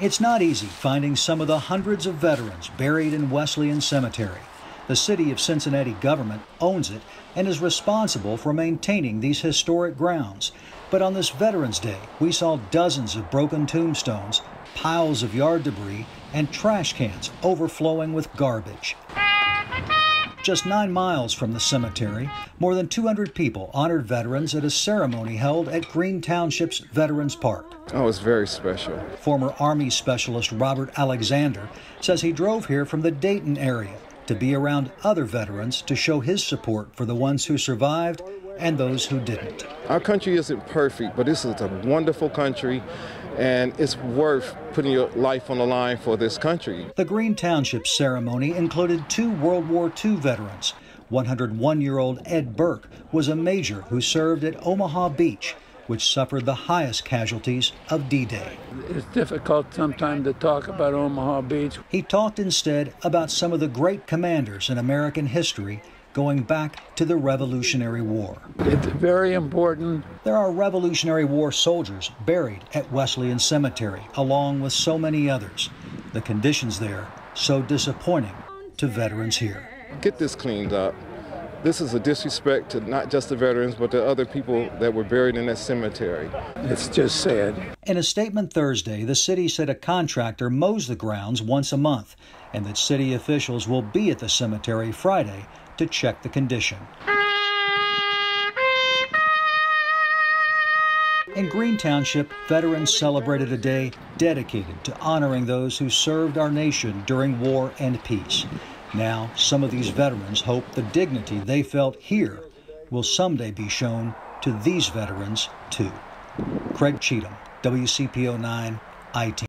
It's not easy finding some of the hundreds of veterans buried in Wesleyan Cemetery. The city of Cincinnati government owns it and is responsible for maintaining these historic grounds. But on this Veterans Day, we saw dozens of broken tombstones, piles of yard debris, and trash cans overflowing with garbage. Just nine miles from the cemetery, more than 200 people honored veterans at a ceremony held at Green Township's Veterans Park. Oh, it's very special. Former Army Specialist Robert Alexander says he drove here from the Dayton area to be around other veterans to show his support for the ones who survived and those who didn't. Our country isn't perfect, but this is a wonderful country, and it's worth putting your life on the line for this country. The Green Township ceremony included two World War II veterans. 101 year old Ed Burke was a major who served at Omaha Beach which suffered the highest casualties of D Day. It's difficult sometimes to talk about Omaha Beach. He talked instead about some of the great commanders in American history going back to the Revolutionary War. It's very important. There are Revolutionary War soldiers buried at Wesleyan Cemetery, along with so many others. The conditions there so disappointing to veterans here. Get this cleaned up. This is a disrespect to not just the veterans, but the other people that were buried in that cemetery. It's just sad. In a statement Thursday, the city said a contractor mows the grounds once a month and that city officials will be at the cemetery Friday to check the condition. In Green Township, veterans celebrated a day dedicated to honoring those who served our nation during war and peace. Now, some of these veterans hope the dignity they felt here will someday be shown to these veterans too. Craig Cheatham, WCPO 9, IT.